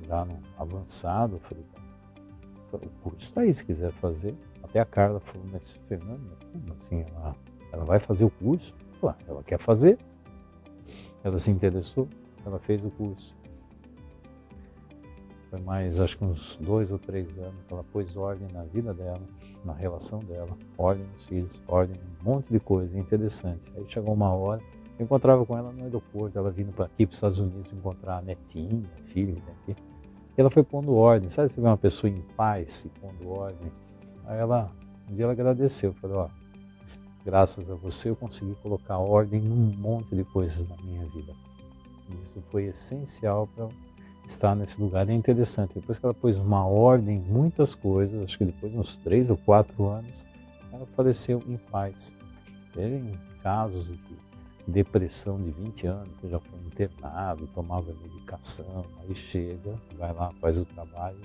já no avançado, eu falei, o curso está aí, se quiser fazer. Até a Carla falou, mas Fernanda, como assim? Ela, ela vai fazer o curso? Ué, ela quer fazer. Ela se interessou, ela fez o curso. Foi mais, acho que uns dois ou três anos que ela pôs ordem na vida dela, na relação dela, ordem nos filhos, ordem, um monte de coisa interessante. Aí chegou uma hora eu encontrava com ela no aeroporto, ela vindo para aqui, para os Estados Unidos, encontrar a netinha, a filha que tem aqui. E ela foi pondo ordem. Sabe se vê uma pessoa em paz se pondo ordem? Aí ela, um dia ela agradeceu, falou, ó, graças a você eu consegui colocar ordem num monte de coisas na minha vida. Isso foi essencial para estar nesse lugar. É interessante, depois que ela pôs uma ordem em muitas coisas, acho que depois de uns três ou quatro anos, ela faleceu em paz. Teve casos de depressão de 20 anos, que já foi internado, tomava medicação, aí chega, vai lá, faz o trabalho.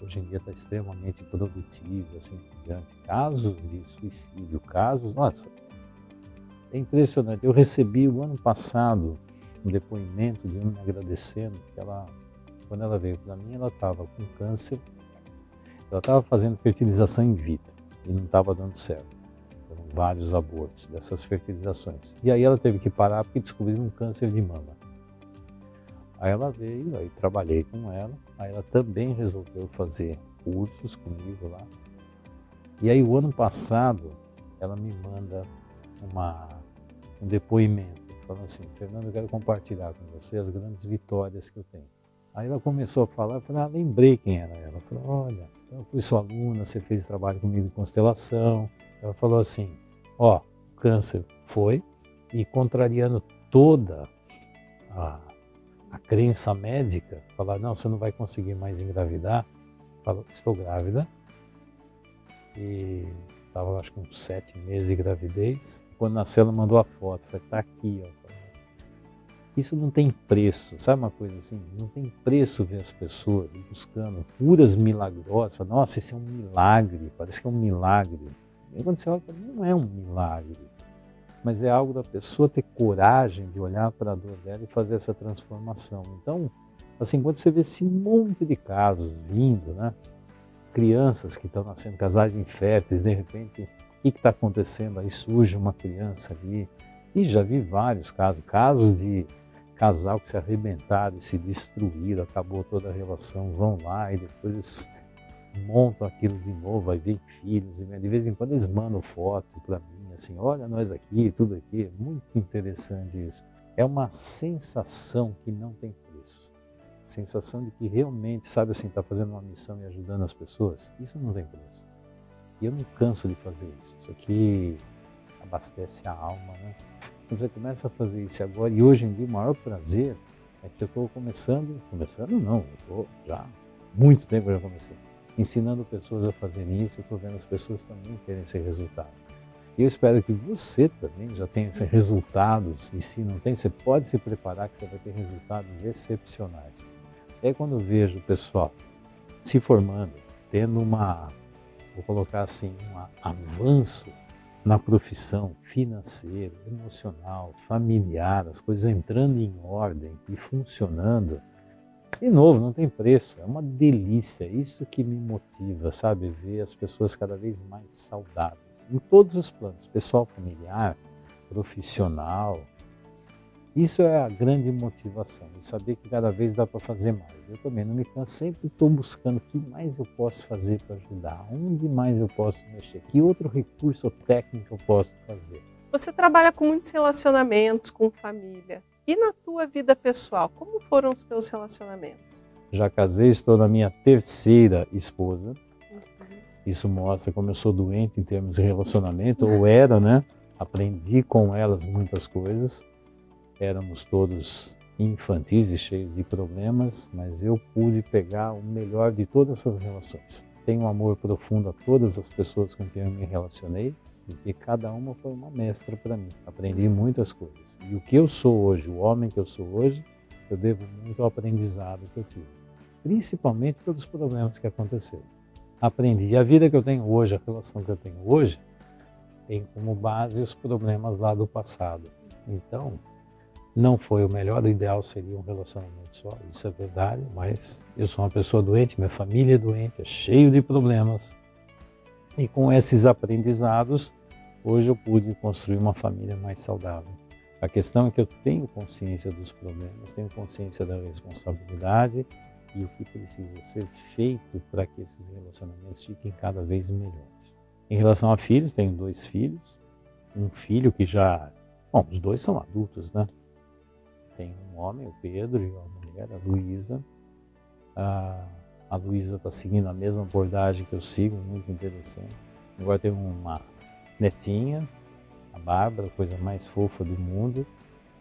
Hoje em dia está extremamente produtivo, assim diante. Casos de suicídio, casos, nossa, é impressionante. Eu recebi o ano passado um depoimento de uma me agradecendo que ela, quando ela veio para mim, ela estava com câncer, ela estava fazendo fertilização in vitro e não estava dando certo vários abortos dessas fertilizações. E aí ela teve que parar porque descobriu um câncer de mama. Aí ela veio, aí trabalhei com ela, aí ela também resolveu fazer cursos comigo lá. E aí o ano passado ela me manda uma, um depoimento, falando assim, Fernando, eu quero compartilhar com você as grandes vitórias que eu tenho. Aí ela começou a falar, eu falei, ah, lembrei quem era ela. Falou, olha, eu fui sua aluna, você fez trabalho comigo em constelação, ela falou assim: ó, câncer foi, e contrariando toda a, a crença médica, falar: não, você não vai conseguir mais engravidar. Falou: estou grávida. E estava acho que uns sete meses de gravidez. Quando nasceu, ela mandou a foto. Falei, tá aqui, ó. Isso não tem preço, sabe uma coisa assim? Não tem preço ver as pessoas buscando curas milagrosas. Nossa, isso é um milagre, parece que é um milagre. E quando você olha, não é um milagre, mas é algo da pessoa ter coragem de olhar para a dor dela e fazer essa transformação. Então, assim, quando você vê esse monte de casos vindo, né? Crianças que estão nascendo, casais inférteis, de repente, o que está acontecendo? Aí surge uma criança ali. E já vi vários casos, casos de casal que se arrebentaram e se destruíram, acabou toda a relação, vão lá e depois montam aquilo de novo, aí vem filhos, de vez em quando eles mandam foto para mim, assim, olha nós aqui, tudo aqui, é muito interessante isso. É uma sensação que não tem preço. Sensação de que realmente, sabe assim, está fazendo uma missão e ajudando as pessoas, isso não tem preço. E eu não canso de fazer isso. Isso aqui abastece a alma, né? Você começa a fazer isso agora, e hoje em dia o maior prazer é que eu estou começando, começando não, eu estou já muito tempo já comecei, ensinando pessoas a fazerem isso, eu estou vendo as pessoas também terem esse resultado. E eu espero que você também já tenha esses resultados, e se não tem, você pode se preparar que você vai ter resultados excepcionais. É quando eu vejo o pessoal se formando, tendo uma, vou colocar assim, um avanço na profissão financeira, emocional, familiar, as coisas entrando em ordem e funcionando, de novo, não tem preço, é uma delícia, isso que me motiva, sabe? Ver as pessoas cada vez mais saudáveis, em todos os planos, pessoal familiar, profissional, isso é a grande motivação, de saber que cada vez dá para fazer mais. Eu também não me canso, sempre estou buscando o que mais eu posso fazer para ajudar, onde mais eu posso mexer, que outro recurso técnico eu posso fazer. Você trabalha com muitos relacionamentos, com família. E na tua vida pessoal, como foram os teus relacionamentos? Já casei, estou na minha terceira esposa. Uhum. Isso mostra como eu sou doente em termos de relacionamento, ou era, né? Aprendi com elas muitas coisas éramos todos infantis e cheios de problemas, mas eu pude pegar o melhor de todas essas relações. Tenho um amor profundo a todas as pessoas com quem eu me relacionei, porque cada uma foi uma mestra para mim. Aprendi muitas coisas. E o que eu sou hoje, o homem que eu sou hoje, eu devo muito ao aprendizado que eu tive, principalmente pelos problemas que aconteceram. Aprendi. E a vida que eu tenho hoje, a relação que eu tenho hoje, tem como base os problemas lá do passado. Então, não foi o melhor, o ideal seria um relacionamento só, isso é verdade, mas eu sou uma pessoa doente, minha família é doente, é cheio de problemas. E com esses aprendizados, hoje eu pude construir uma família mais saudável. A questão é que eu tenho consciência dos problemas, tenho consciência da responsabilidade e o que precisa ser feito para que esses relacionamentos fiquem cada vez melhores. Em relação a filhos, tenho dois filhos, um filho que já, bom, os dois são adultos, né? Tem um homem, o Pedro, e uma mulher, a Luísa. A, a Luísa está seguindo a mesma abordagem que eu sigo, muito interessante. Agora tem uma netinha, a Bárbara, coisa mais fofa do mundo.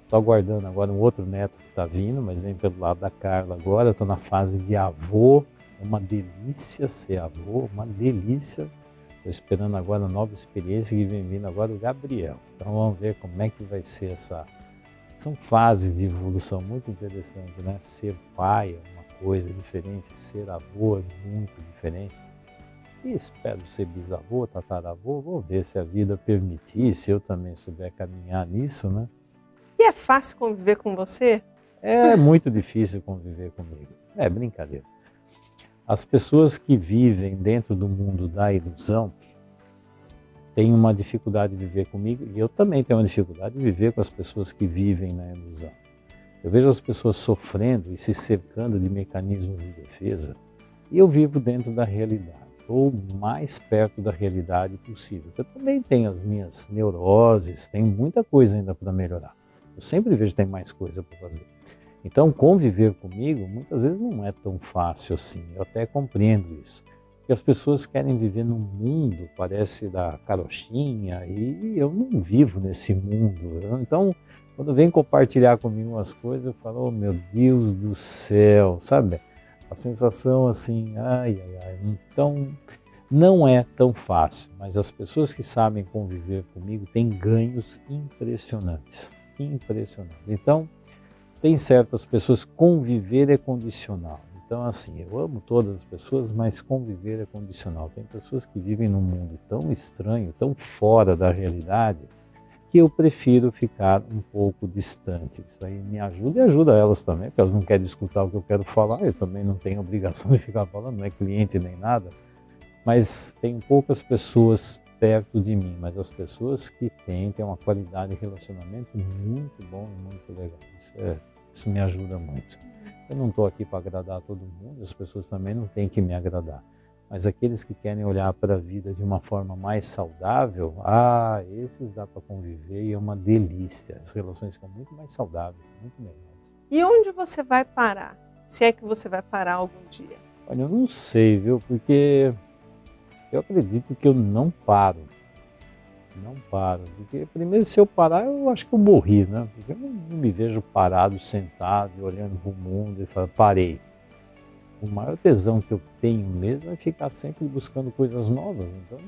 Estou aguardando agora um outro neto que está vindo, mas vem pelo lado da Carla agora. Estou na fase de avô, é uma delícia ser avô, uma delícia. Estou esperando agora a nova experiência que vem vindo agora o Gabriel. Então vamos ver como é que vai ser essa são fases de evolução muito interessantes, né? Ser pai é uma coisa diferente, ser avô é muito diferente. E espero ser bisavô, tataravô, vou ver se a vida permitir, se eu também souber caminhar nisso, né? E é fácil conviver com você? É muito difícil conviver comigo. É brincadeira. As pessoas que vivem dentro do mundo da ilusão, tem uma dificuldade de viver comigo e eu também tenho uma dificuldade de viver com as pessoas que vivem na ilusão. Eu vejo as pessoas sofrendo e se cercando de mecanismos de defesa e eu vivo dentro da realidade, ou mais perto da realidade possível. Eu também tenho as minhas neuroses, tenho muita coisa ainda para melhorar. Eu sempre vejo que tem mais coisa para fazer. Então, conviver comigo muitas vezes não é tão fácil assim. Eu até compreendo isso que as pessoas querem viver num mundo, parece da carochinha, e eu não vivo nesse mundo. Então, quando vem compartilhar comigo umas coisas, eu falo, oh meu Deus do céu, sabe? A sensação assim, ai, ai, ai. Então, Não é tão fácil, mas as pessoas que sabem conviver comigo têm ganhos impressionantes. Impressionantes. Então, tem certas pessoas, conviver é condicional. Então, assim, eu amo todas as pessoas, mas conviver é condicional. Tem pessoas que vivem num mundo tão estranho, tão fora da realidade, que eu prefiro ficar um pouco distante. Isso aí me ajuda e ajuda elas também, porque elas não querem escutar o que eu quero falar, eu também não tenho obrigação *laughs* de ficar falando, não é cliente nem nada mas tem poucas pessoas perto de mim, mas as pessoas que têm, têm uma qualidade de relacionamento muito bom e muito legal. Isso, é, isso me ajuda muito. Eu não estou aqui para agradar todo mundo, as pessoas também não têm que me agradar. Mas aqueles que querem olhar para a vida de uma forma mais saudável, ah, esses dá para conviver e é uma delícia. As relações ficam muito mais saudáveis, muito melhores. E onde você vai parar? Se é que você vai parar algum dia? Olha, eu não sei, viu? Porque eu acredito que eu não paro. Não paro. Porque primeiro se eu parar, eu acho que eu morri, né? Porque eu não me vejo parado, sentado, olhando para o mundo e falando, parei. O maior tesão que eu tenho mesmo é ficar sempre buscando coisas novas. Então,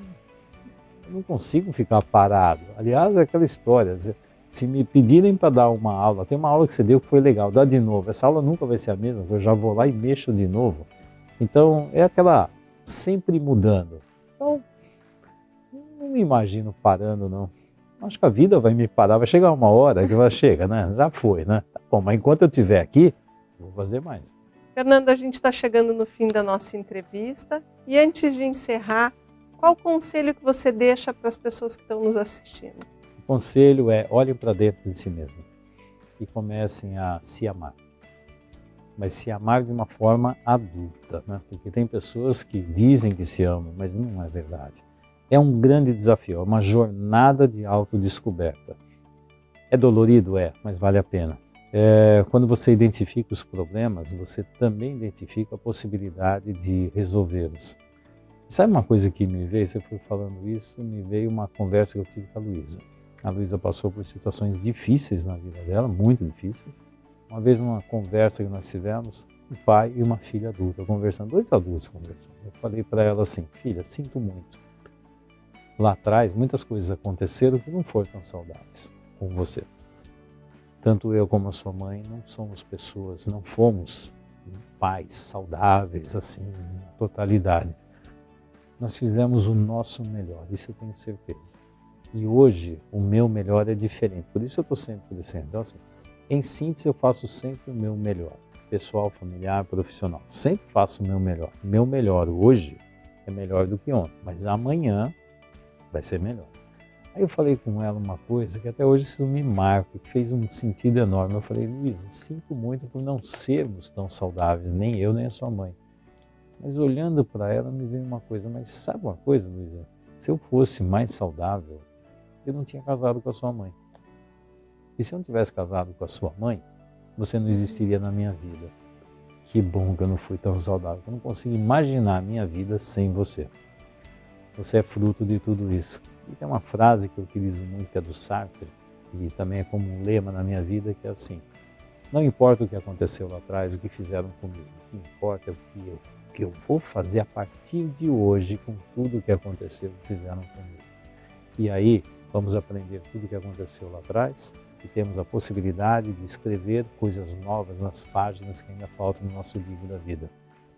eu não consigo ficar parado. Aliás, é aquela história. Se me pedirem para dar uma aula, tem uma aula que você deu que foi legal, dá de novo. Essa aula nunca vai ser a mesma, eu já vou lá e mexo de novo. Então, é aquela sempre mudando. Então, não me imagino parando, não. Acho que a vida vai me parar, vai chegar uma hora que ela chega, né? Já foi, né? Tá bom, mas enquanto eu estiver aqui, eu vou fazer mais. Fernando, a gente está chegando no fim da nossa entrevista e antes de encerrar, qual o conselho que você deixa para as pessoas que estão nos assistindo? O conselho é olhem para dentro de si mesmo e comecem a se amar mas se amar de uma forma adulta, né? porque tem pessoas que dizem que se amam, mas não é verdade. É um grande desafio, é uma jornada de autodescoberta. É dolorido? É, mas vale a pena. É, quando você identifica os problemas, você também identifica a possibilidade de resolvê-los. Sabe uma coisa que me veio, você foi falando isso, me veio uma conversa que eu tive com a Luísa. A Luísa passou por situações difíceis na vida dela, muito difíceis, uma vez numa conversa que nós tivemos, um pai e uma filha adulta conversando, dois adultos conversando. Eu falei para ela assim, filha, sinto muito. Lá atrás muitas coisas aconteceram que não foram tão saudáveis com você. Tanto eu como a sua mãe não somos pessoas, não fomos pais saudáveis assim, em totalidade. Nós fizemos o nosso melhor, isso eu tenho certeza. E hoje o meu melhor é diferente, por isso eu estou sempre crescendo. Então, assim, em síntese, eu faço sempre o meu melhor, pessoal, familiar, profissional. Sempre faço o meu melhor. Meu melhor hoje é melhor do que ontem, mas amanhã vai ser melhor. Aí eu falei com ela uma coisa que até hoje isso me marca, que fez um sentido enorme. Eu falei, Luísa, sinto muito por não sermos tão saudáveis, nem eu, nem a sua mãe. Mas olhando para ela, me veio uma coisa, mas sabe uma coisa, Luísa? Se eu fosse mais saudável, eu não tinha casado com a sua mãe. E se eu não tivesse casado com a sua mãe, você não existiria na minha vida. Que bom que eu não fui tão saudável. Eu não consigo imaginar a minha vida sem você. Você é fruto de tudo isso. E tem uma frase que eu utilizo muito, que é do Sartre, e também é como um lema na minha vida, que é assim: Não importa o que aconteceu lá atrás, o que fizeram comigo, o que importa é o que eu, o que eu vou fazer a partir de hoje com tudo o que aconteceu e fizeram comigo. E aí, vamos aprender tudo o que aconteceu lá atrás e temos a possibilidade de escrever coisas novas nas páginas que ainda faltam no nosso livro da vida.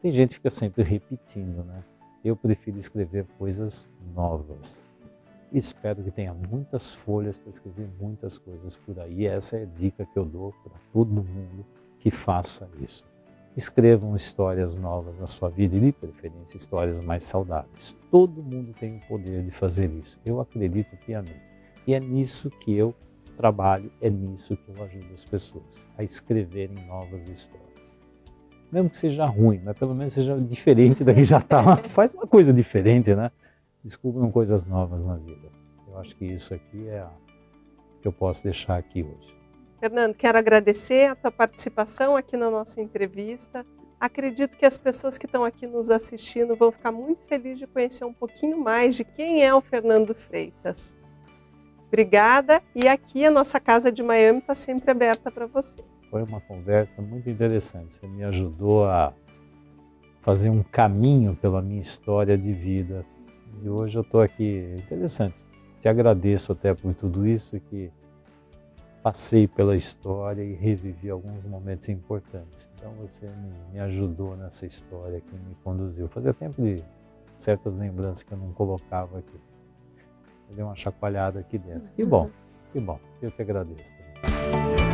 Tem gente que fica sempre repetindo, né? Eu prefiro escrever coisas novas. Espero que tenha muitas folhas para escrever muitas coisas por aí. Essa é a dica que eu dou para todo mundo que faça isso. Escrevam histórias novas na sua vida e, de preferência, histórias mais saudáveis. Todo mundo tem o poder de fazer isso. Eu acredito piamente. E é nisso que eu trabalho, é nisso que eu ajudo as pessoas, a escreverem novas histórias. Mesmo que seja ruim, mas pelo menos seja diferente da que já está. *laughs* Faz uma coisa diferente, né? Descubram coisas novas na vida. Eu acho que isso aqui é a que eu posso deixar aqui hoje. Fernando, quero agradecer a tua participação aqui na nossa entrevista. Acredito que as pessoas que estão aqui nos assistindo vão ficar muito felizes de conhecer um pouquinho mais de quem é o Fernando Freitas. Obrigada e aqui a nossa casa de Miami está sempre aberta para você. Foi uma conversa muito interessante. Você me ajudou a fazer um caminho pela minha história de vida. E hoje eu estou aqui. Interessante. Te agradeço até por tudo isso que passei pela história e revivi alguns momentos importantes. Então você me, me ajudou nessa história que me conduziu. Fazia tempo de certas lembranças que eu não colocava aqui. Eu dei uma chacoalhada aqui dentro. Que bom, que bom. Eu te agradeço. Também.